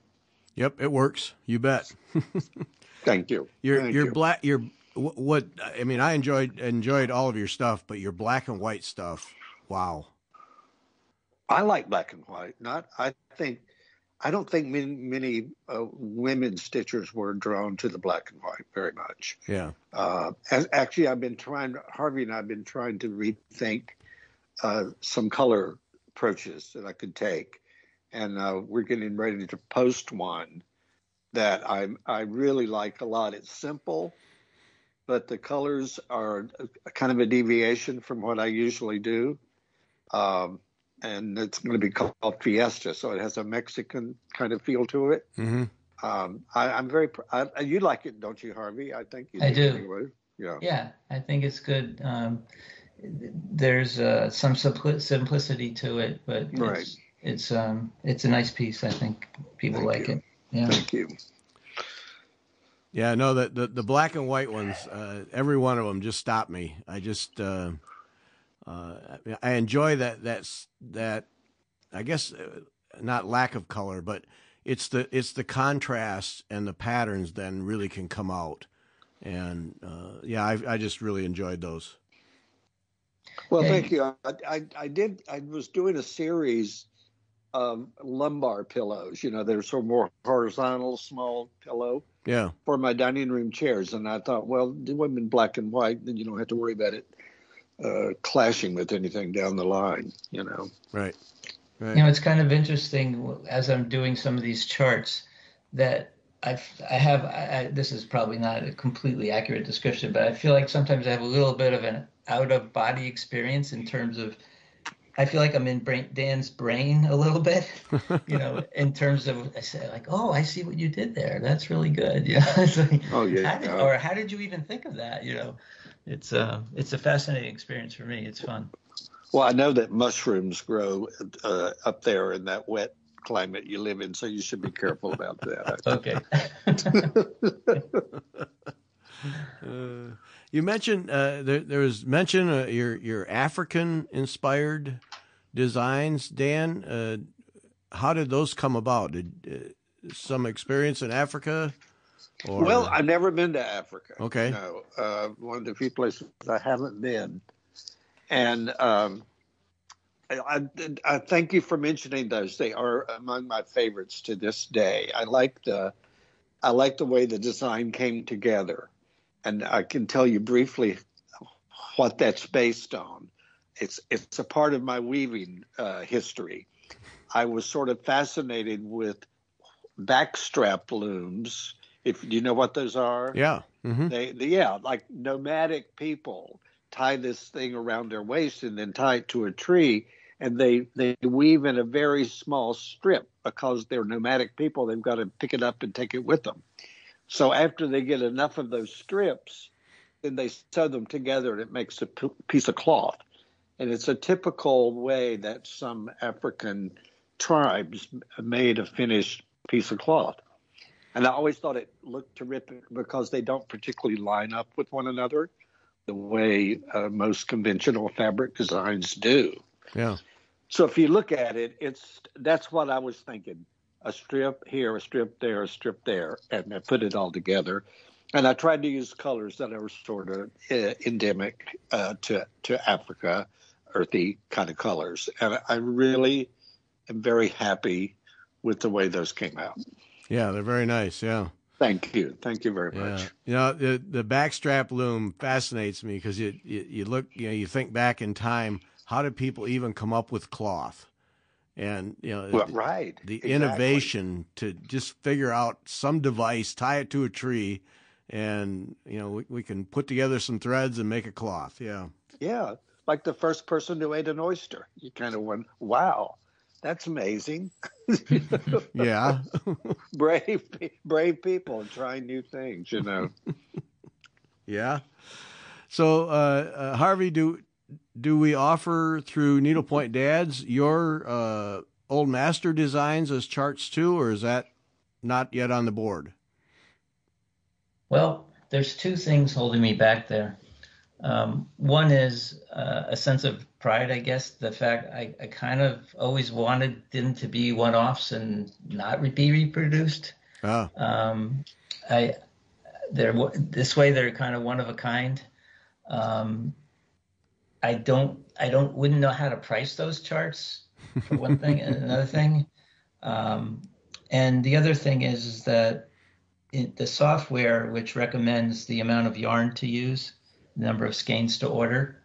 Yep, it works. You bet. Thank you. Your Thank your you. black your what I mean, I enjoyed enjoyed all of your stuff, but your black and white stuff, wow. I like black and white. Not, I think, I don't think many, many uh, women stitchers were drawn to the black and white very much. Yeah. Uh, as, actually, I've been trying. Harvey and I've been trying to rethink uh, some color approaches that I could take, and uh, we're getting ready to post one that I I really like a lot. It's simple but the colors are kind of a deviation from what I usually do. Um, and it's going to be called Fiesta, so it has a Mexican kind of feel to it. Mm-hmm. Um, I, am very. I, you like it, don't you, Harvey? I think you I do. Anyway. Yeah. Yeah, I think it's good. Um, there's uh, some simpli- simplicity to it, but right. it's it's, um, it's a nice piece. I think people Thank like you. it. Yeah. Thank you. Yeah, no, the, the, the black and white ones, uh, every one of them just stopped me. I just, uh, uh, I enjoy that, that's, that, I guess, uh, not lack of color, but it's the, it's the contrast and the patterns then really can come out. And, uh, yeah, I, I just really enjoyed those. Well, thank you. I, I, I did, I was doing a series of lumbar pillows, you know, they're sort of more horizontal, small pillow yeah. For my dining room chairs, and I thought, well, do them in black and white, then you don't have to worry about it uh, clashing with anything down the line. You know. Right. Right. You know, it's kind of interesting as I'm doing some of these charts that I've, I have, I, this is probably not a completely accurate description, but I feel like sometimes I have a little bit of an out of body experience in terms of I feel like I'm in brain, Dan's brain a little bit, you know, in terms of I say like, oh, I see what you did there. That's really good. Yeah. like, oh yeah. How did, or how did you even think of that? You know, it's uh, it's a fascinating experience for me. It's fun. Well, I know that mushrooms grow uh, up there in that wet climate you live in, so you should be careful about that. okay. uh, you mentioned uh, there, there was mention uh, your your African inspired designs, Dan. Uh, how did those come about? Did uh, some experience in Africa? Or... Well, I've never been to Africa. Okay. No, uh, one of the few places I haven't been, and um, I, I, I, thank you for mentioning those. They are among my favorites to this day. I like the I like the way the design came together and I can tell you briefly what that's based on. It's it's a part of my weaving uh, history. I was sort of fascinated with backstrap looms. If you know what those are, yeah, mm-hmm. they, they yeah, like nomadic people tie this thing around their waist and then tie it to a tree, and they they weave in a very small strip because they're nomadic people. They've got to pick it up and take it with them. So after they get enough of those strips, then they sew them together and it makes a p- piece of cloth. And it's a typical way that some African tribes made a finished piece of cloth. And I always thought it looked terrific because they don't particularly line up with one another the way uh, most conventional fabric designs do. Yeah. So if you look at it, it's that's what I was thinking: a strip here, a strip there, a strip there, and I put it all together. And I tried to use colors that are sort of uh, endemic uh, to to Africa, earthy kind of colors, and I really am very happy with the way those came out. Yeah, they're very nice. Yeah. Thank you. Thank you very yeah. much. You know, the the backstrap loom fascinates me because you, you, you look, you know, you think back in time, how did people even come up with cloth? And you know, well, right, the exactly. innovation to just figure out some device, tie it to a tree, and you know, we, we can put together some threads and make a cloth. Yeah. Yeah, like the first person who ate an oyster. You kind of went, "Wow, that's amazing. yeah. brave, brave people trying new things, you know. yeah. So, uh, uh, Harvey, do do we offer through Needlepoint Dads your uh, old master designs as charts too, or is that not yet on the board? Well, there's two things holding me back there. Um, one is uh, a sense of pride, I guess. The fact I, I kind of always wanted them to be one offs and not be reproduced. Oh. Um, I they're this way they're kind of one of a kind. Um, I don't I don't wouldn't know how to price those charts for one thing and another thing. Um, and the other thing is, is that it, the software which recommends the amount of yarn to use number of skeins to order,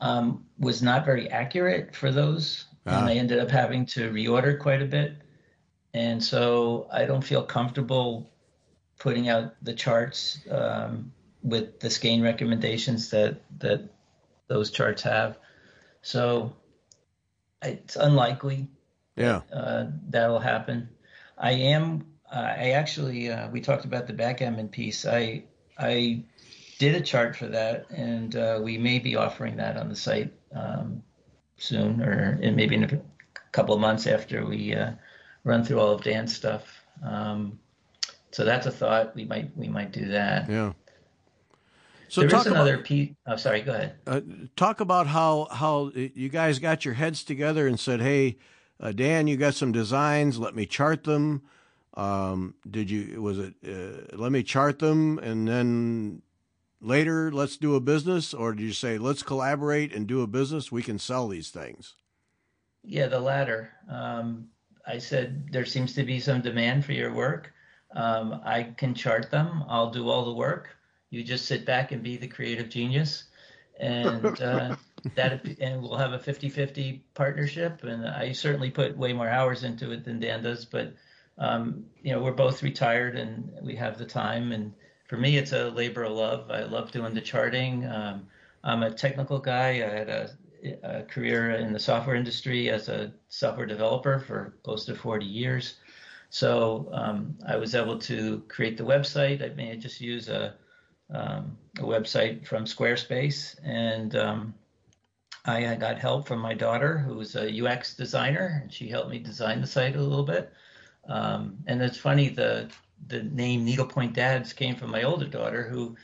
um, was not very accurate for those. Ah. And I ended up having to reorder quite a bit. And so I don't feel comfortable putting out the charts um, with the skein recommendations that, that those charts have. So it's unlikely yeah. Uh, that'll happen. I am. Uh, I actually. Uh, we talked about the backgammon piece. I I did a chart for that, and uh, we may be offering that on the site um, soon, or in maybe in a couple of months after we uh, run through all of Dan's stuff. Um, so that's a thought. We might we might do that. Yeah. So there talk another about, piece. Oh, sorry. Go ahead. Uh, talk about how how you guys got your heads together and said, "Hey, uh, Dan, you got some designs. Let me chart them." Um, did you was it uh, let me chart them and then later let's do a business or do you say let's collaborate and do a business? We can sell these things. Yeah the latter. Um, i said there seems to be some demand for your work. Um, i can chart them. I'll do all the work. You just sit back and be the creative genius. And uh, that and we'll have a 50-50 partnership. And i certainly put way more hours into it than dan does but um, you know we're both retired and we have the time and for me, it's a labor of love. I love doing the charting. Um, I'm a technical guy. I had a, a, career in the software industry as a software developer for close to 40 years. So um, I was able to create the website. I may just use a, um, a website from Squarespace, and um, I, I got help from my daughter, who was a UX designer, and she helped me design the site a little bit. Um, and it's funny the the name Needlepoint Dads came from my older daughter, who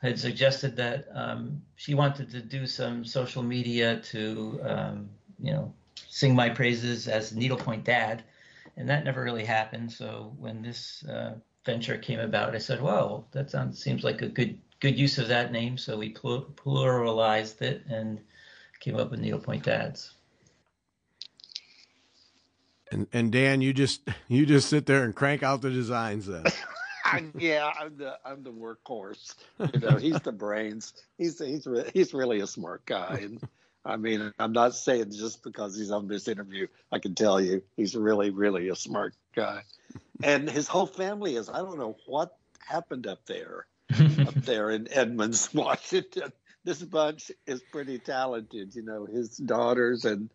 had suggested that um, she wanted to do some social media to, um, you know, sing my praises as Needlepoint Dad, and that never really happened. So when this uh, venture came about, I said, "Well, that sounds seems like a good good use of that name." So we pluralized it and came up with Needlepoint Dads. And and Dan, you just you just sit there and crank out the designs then. yeah, I'm the I'm the workhorse. You know, he's the brains. He's he's re- he's really a smart guy, and I mean, I'm not saying just because he's on this interview. I can tell you he's really, really a smart guy. And his whole family is, I don't know what happened up there, up there in Edmonds, Washington. This bunch is pretty talented, you know, his daughters and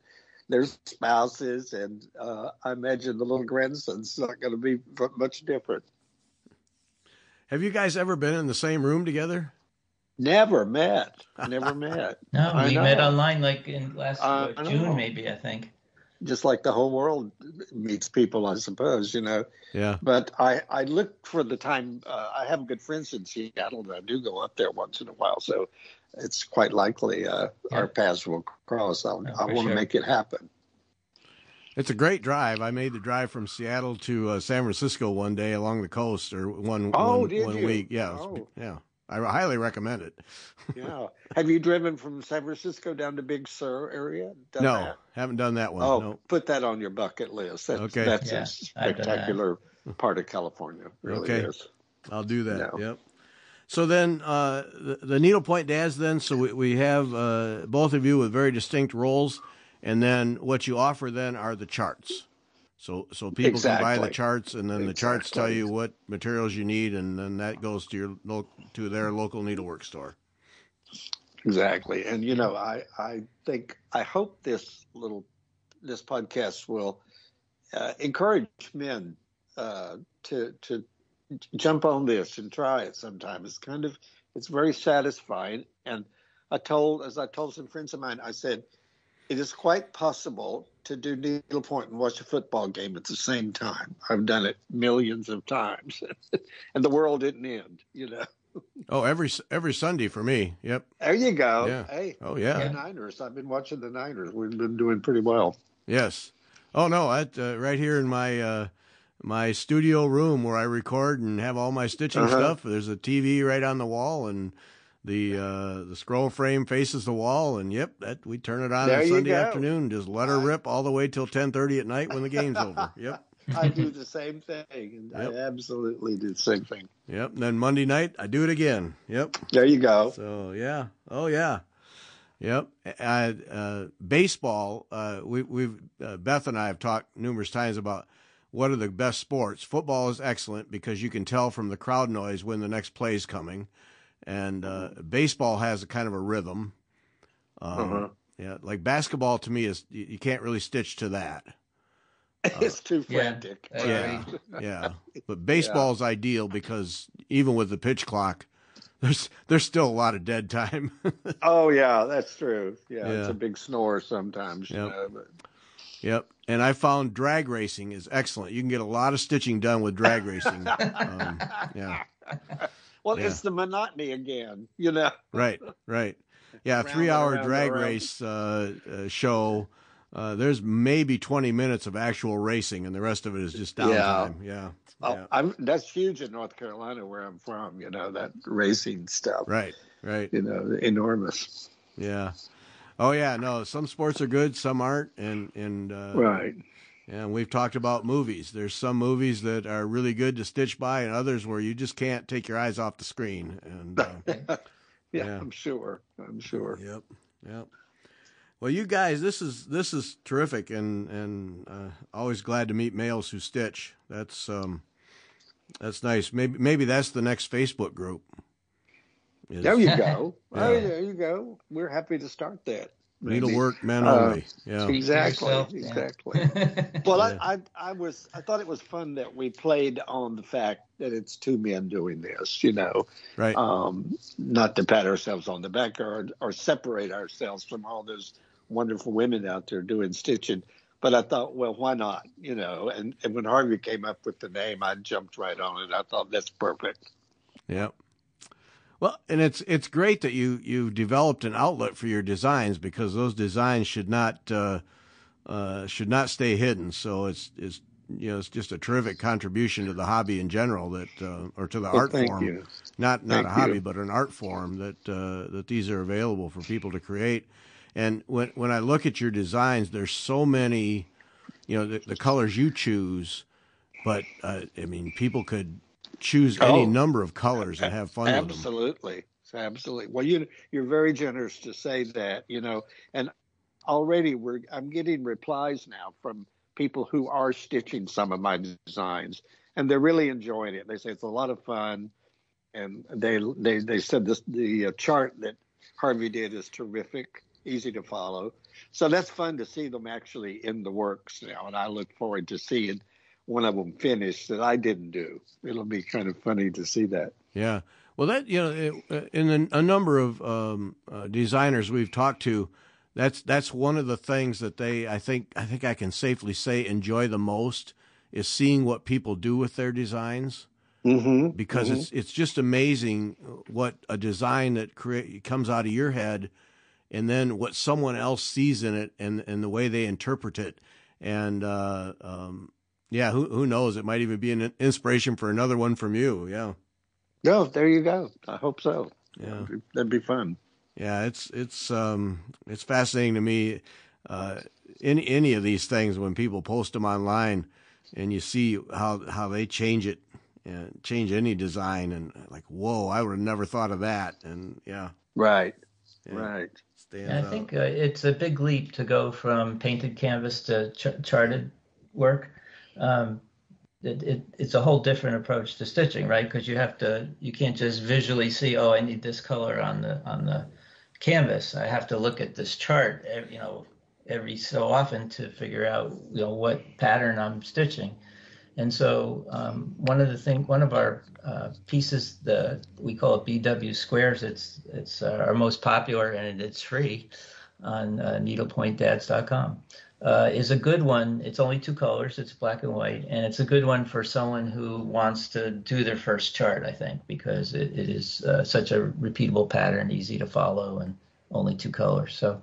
their spouses. And uh, I imagine the little grandson's not going to be much different. Have you guys ever been in the same room together? Never met. Never met. No, I we know. met online like in last I uh, know. June, maybe I think. Just like the whole world meets people, I suppose, you know. Yeah. But I, I look for the time. Uh, I have good friends in Seattle, and I do go up there once in a while. So it's quite likely uh, Yeah. our paths will cross. I'll, Oh, I want to sure. make it happen. It's a great drive. I made the drive from Seattle to uh, San Francisco one day along the coast, or one Oh, one- did one you? week. Yeah, it was- Oh. yeah. I highly recommend it. Yeah. have you driven from San Francisco down to Big Sur area? Done no, that? haven't done that one. Oh, no. put that on your bucket list. That's, Okay. that's Yeah, a I've done that. spectacular part of California. Really Okay. is. I'll do that. No. Yep. So then, uh, the, the needlepoint dads. Then, so we, we have uh, both of you with very distinct roles, and then what you offer then are the charts. So, so people can buy the charts, and then the charts tell you what materials you need, and then that goes to your lo- to their local needlework store. Exactly. And you know, I I think I hope this little this podcast will uh, encourage men uh, to to jump on this and try it sometime. It's kind of it's very satisfying. And I told as I told some friends of mine, I said it is quite possible to do needlepoint and watch a football game at the same time. I've done it millions of times, and the world didn't end. You know. Oh, every every Sunday for me. Yep. There you go. Yeah. Hey, Oh yeah. the Niners. I've been watching the Niners. We've been doing pretty well. Yes. Oh no, I, uh, right here in my uh, my studio room where I record and have all my stitching Uh-huh. stuff. There's a TV right on the wall, and the uh, the scroll frame faces the wall. And yep, that we turn it on There on Sunday go. afternoon. Just let her rip all the way till ten thirty at night when the game's over. Yep. I do the same thing, and Yep. I absolutely do the same thing. Yep. And then Monday night I do it again. Yep. There you go. So yeah, oh yeah, yep. Uh, uh, baseball. Uh, we, we've uh, Beth and I have talked numerous times about what are the best sports. Football is excellent because you can tell from the crowd noise when the next play is coming, and uh, baseball has a kind of a rhythm. Um, Uh-huh. Yeah, like basketball to me is you, you can't really stitch to that. it's too frantic. Uh, Yeah, yeah. But baseball is ideal because even with the pitch clock, there's there's still a lot of dead time. Oh yeah, that's true. Yeah, it's a big snore sometimes. You Yep. know, but Yep. And I found drag racing is excellent. You can get a lot of stitching done with drag racing. Um, yeah. well, Yeah. it's the monotony again. You know. Right. Right. Yeah. Round Three hour around drag around. race uh, uh, show. Uh, there's maybe 20 minutes of actual racing, and the rest of it is just Yeah. downtime. Yeah. Oh, Yeah. I'm, that's huge in North Carolina, where I'm from. You know that racing stuff. Right. Right. You know, enormous. Yeah. Oh yeah. No, some sports are good, some aren't, and and uh, Right. And we've talked about movies. There's some movies that are really good to stitch by, and others where you just can't take your eyes off the screen. And uh, yeah, Yeah. I'm sure. I'm sure. Yep. Yep. Well, you guys, this is this is terrific, and and uh, always glad to meet males who stitch. That's um, that's nice. Maybe maybe that's the next Facebook group. Is There you go. Yeah. Oh, there you go. We're happy to start that. maybe. needlework men Uh, only. Yeah. Exactly. Yourself, yeah. Exactly. Well, Yeah. I, I, I was, I thought it was fun that we played on the fact that it's two men doing this. You know, Right. um, not to pat ourselves on the back or or separate ourselves from all those wonderful women out there doing stitching. But I thought, well, why not? You know, and, and when Harvey came up with the name, I jumped right on it. I thought that's perfect. Yeah. Well, and it's it's great that you you've developed an outlet for your designs because those designs should not uh, uh, should not stay hidden. So it's it's you know it's just a terrific contribution to the hobby in general that uh, or to the Well, art thank form. you. Not not Thank a hobby, you. but an art form that uh, that these are available for people to create. And when when I look at your designs, there's so many, you know, the, the colors you choose. But uh, I mean, people could choose any Oh. number of colors and have fun with them. Absolutely. Absolutely. Well, you you're very generous to say that, you know, and already we're I'm getting replies now from people who are stitching some of my designs, and they're really enjoying it. They say it's a lot of fun, and they they they said this the uh, chart that Harvey did is terrific, easy to follow. So that's fun to see them actually in the works now, and I look forward to seeing one of them finished that I didn't do. It'll be kind of funny to see that. Yeah. Well, that you know, it, uh, in a, a number of um, uh, designers we've talked to, that's that's one of the things that they I think I think I can safely say enjoy the most is seeing what people do with their designs. Mm-hmm. Because mm-hmm. it's it's just amazing what a design that create comes out of your head, and then what someone else sees in it, and and the way they interpret it, and uh, um, yeah, who who knows? It might even be an inspiration for another one from you. Yeah. No, there you go. I hope so. Yeah, that'd be, that'd be fun. Yeah, it's it's um it's fascinating to me. Uh, any any of these things when people post them online, and you see how how they change it, and change any design, and like whoa, I would have never thought of that. And yeah, right, yeah, right. I out. think uh, it's a big leap to go from painted canvas to ch- charted work. Um, it, it, it's a whole different approach to stitching, right? Because you have to, you can't just visually see, oh, I need this color on the on the canvas. I have to look at this chart, you know, every so often to figure out, you know, what pattern I'm stitching. And so um, one of the thing, one of our uh, pieces, the we call it BW squares. It's it's uh, our most popular and it's free on uh, needlepointdads.com uh, is a good one. It's only two colors. It's black and white, and it's a good one for someone who wants to do their first chart. I think because it, it is uh, such a repeatable pattern, easy to follow, and only two colors. So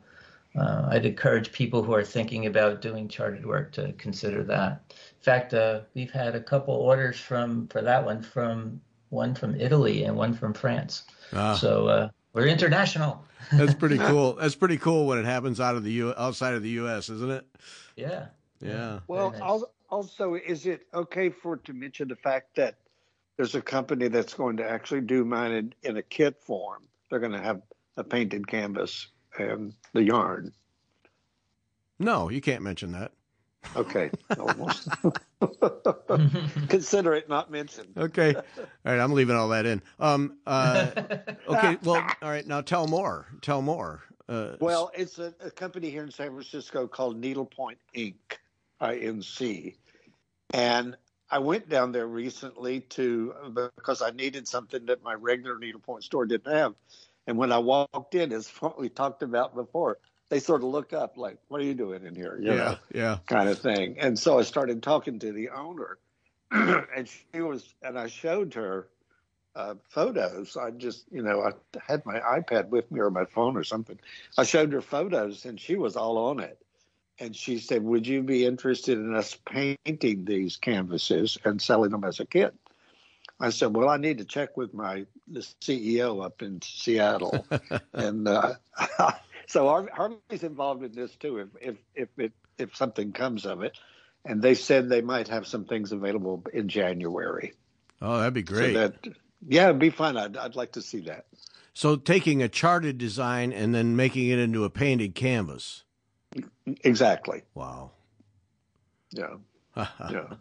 uh, I'd encourage people who are thinking about doing charted work to consider that. In fact, uh, we've had a couple orders from for that one from one from Italy and one from France. Ah. So uh, we're international. That's pretty cool. That's pretty cool when it happens out of the U outside of the U.S., isn't it? Yeah. Yeah. Well, nice. also, is it okay for to mention the fact that there's a company that's going to actually do mine in, in a kit form? They're going to have a painted canvas and the yarn. No, you can't mention that. Okay. Almost consider it not mentioned. Okay. All right. I'm leaving all that in. Um, uh, okay. Well, all right. Now tell more. Tell more. Uh, well, it's a, a, company here in San Francisco called Needlepoint Inc. INC. And I went down there recently to because I needed something that my regular needlepoint store didn't have. And when I walked in, as what we talked about before, they sort of look up like, "What are you doing in here?" You yeah, know, yeah, kind of thing. And so I started talking to the owner, and she was, and I showed her uh, photos. I just, you know, I had my iPad with me or my phone or something. I showed her photos, and she was all on it. And she said, "Would you be interested in us painting these canvases and selling them as a kit?" I said, "Well, I need to check with my the CEO up in Seattle, and uh, so Harvey's involved in this too. If if if it, if something comes of it, and they said they might have some things available in January. Oh, that'd be great. So that, yeah, it'd be fun. I'd I'd like to see that. So taking a charted design and then making it into a painted canvas. Exactly. Wow. Yeah. yeah.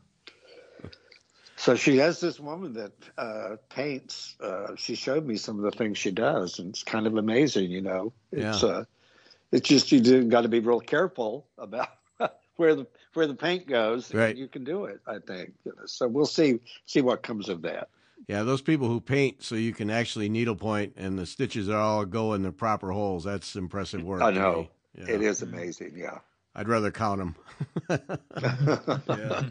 So she has this woman that uh, paints. Uh, she showed me some of the things she does, and it's kind of amazing. You know, it's yeah. uh, it's just you got to be real careful about where the where the paint goes. Right. You can do it, I think. So we'll see see what comes of that. Yeah, those people who paint so you can actually needlepoint and the stitches are all go in the proper holes. That's impressive work. I know. Yeah. It is amazing. Yeah. I'd rather count them. yeah.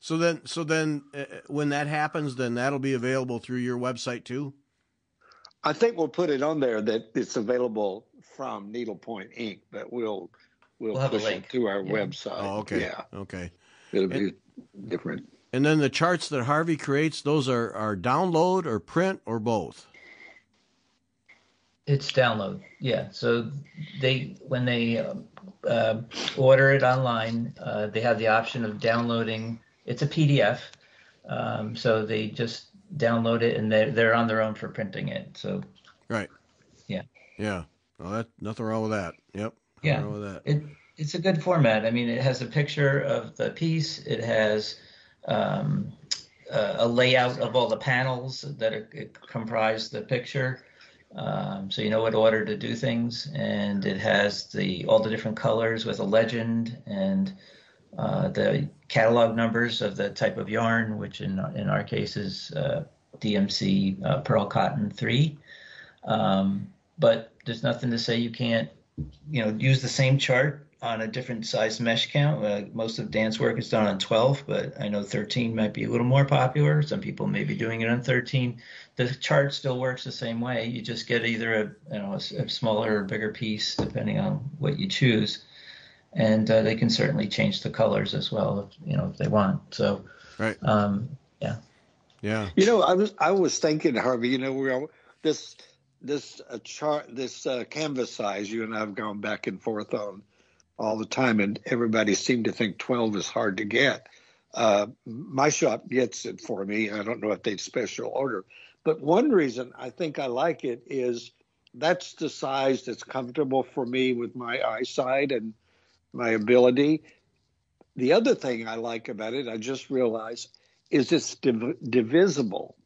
So then, so then, uh, when that happens, then that'll be available through your website too. I think we'll put it on there that it's available from Needlepoint Inc. But we'll we'll, we'll push it to our yeah. website. Oh, okay. Yeah. Okay. It'll and, be different. And then the charts that Harvey creates, those are are download or print or both. It's download. Yeah. So they when they uh, uh, order it online, uh, they have the option of downloading. It's a PDF. Um, so they just download it and they're, they're on their own for printing it. So, right. Yeah. Yeah. Well, that nothing wrong with that. Yep. Yeah, it it's a good format. I mean, it has a picture of the piece. It has um, a layout of all the panels that are, comprise the picture, um, so you know what order to do things. And it has the all the different colors with a legend and uh, the catalog numbers of the type of yarn, which in in our case is uh, DMC uh, Pearl Cotton Three. Um, but there's nothing to say you can't, you know, use the same chart on a different size mesh count. Uh, most of Dan's work is done on 12, but I know 13 might be a little more popular. Some people may be doing it on 13. The chart still works the same way. You just get either a you know a, a smaller or bigger piece depending on what you choose, and uh, they can certainly change the colors as well if you know if they want. So, right, um, yeah, yeah. You know, I was I was thinking, Harvey. You know, we are this this uh, chart this uh, canvas size you and I have gone back and forth on all the time, and everybody seemed to think 12 is hard to get. Uh, my shop gets it for me. I don't know if they special order, but one reason I think I like it is that's the size that's comfortable for me with my eyesight and my ability. The other thing I like about it, I just realized, is it's div- divisible.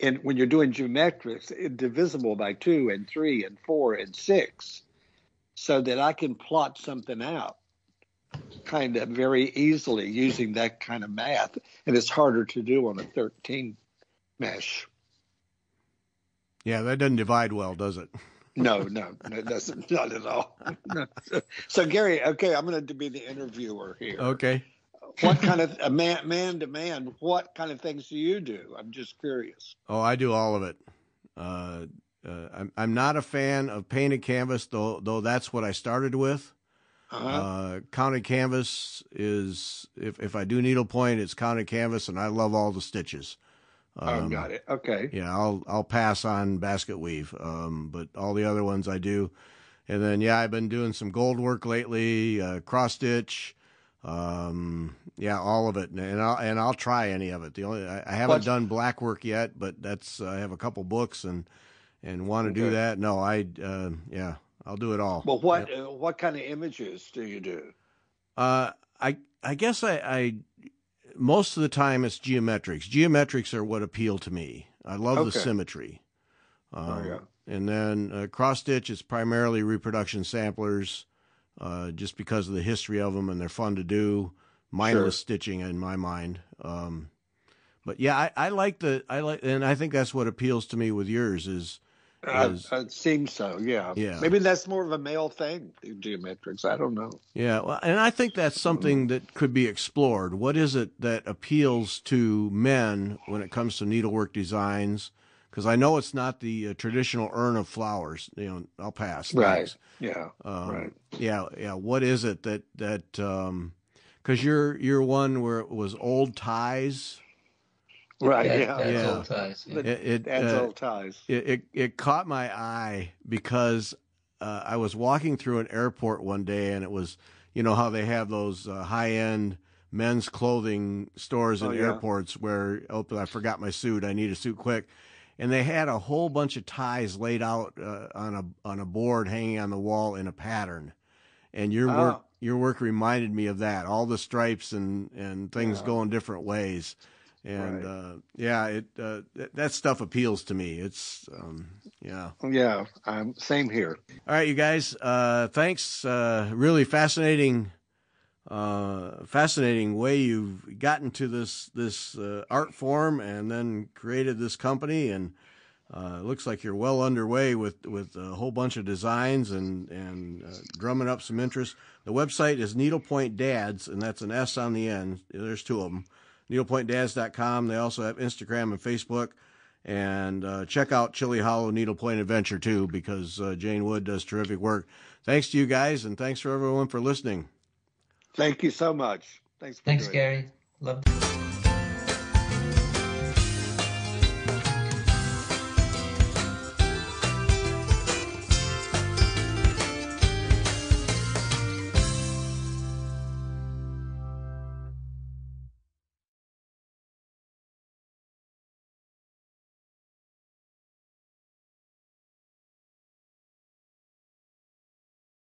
And when you're doing geometrics, it's divisible by two and three and four and six so that I can plot something out kind of very easily using that kind of math. And it's harder to do on a 13 mesh. Yeah, that doesn't divide well, does it? no, no, it doesn't. Not at all. So, so, Gary, okay, I'm going to be the interviewer here. Okay. What kind of a man, man to man? What kind of things do you do? I'm just curious. Oh, I do all of it. Uh, uh, I'm I'm not a fan of painted canvas, though. Though that's what I started with. Uh-huh. Uh, counted canvas is if if I do needlepoint, it's counted canvas, and I love all the stitches. Oh, um, oh, got it. Okay. Yeah, I'll I'll pass on basket weave, um, but all the other ones I do. And then yeah, I've been doing some gold work lately, uh, cross stitch, um, yeah, all of it, and I'll and I'll try any of it. The only I, I haven't What's, done black work yet, but that's I have a couple books and and want to okay. do that. No, I uh, yeah, I'll do it all. Well, what yep. uh, what kind of images do you do? Uh, I I guess I, I most of the time it's geometrics. Geometrics are what appeal to me. I love okay. the symmetry. Oh, um, oh, yeah. And then uh, cross stitch is primarily reproduction samplers, uh, just because of the history of them and they're fun to do. Mindless sure. stitching in my mind. Um, but yeah, I, I like the I like, and I think that's what appeals to me with yours is uh, it seems so, yeah. Yeah. Maybe that's more of a male thing, geometrics. I don't know. Yeah, well, and I think that's something that could be explored. What is it that appeals to men when it comes to needlework designs? Because I know it's not the uh, traditional urn of flowers. You know, I'll pass. Right. Yeah. Um, right. Yeah. Yeah. What is it that that? Because um, you're you're one where it was old ties Right. That, yeah. That's yeah. old ties. Yeah. It, it, that's uh, old ties. It, it, it caught my eye because uh, I was walking through an airport one day and it was, you know, how they have those uh, high end men's clothing stores in oh, yeah. airports where, oh, I forgot my suit. I need a suit quick. And they had a whole bunch of ties laid out uh, on a on a board hanging on the wall in a pattern. And your oh. work your work reminded me of that. All the stripes and and things yeah. going different ways and right. uh, yeah, it uh, th- that stuff appeals to me. It's um, yeah, yeah, um, same here. All right, you guys, uh, thanks. Uh, really fascinating, uh, fascinating way you've gotten to this this uh, art form and then created this company and. Uh, looks like you're well underway with, with a whole bunch of designs and, and uh, drumming up some interest. The website is Needlepoint Dads, and that's an S on the end. There's two of them needlepointdads.com. They also have Instagram and Facebook. And uh, check out Chilly Hollow Needlepoint Adventure too, because Jane Wood does terrific work. Thanks to you guys, and thanks for everyone for listening. Thank you so much. Thanks. thanks, Gary. Love.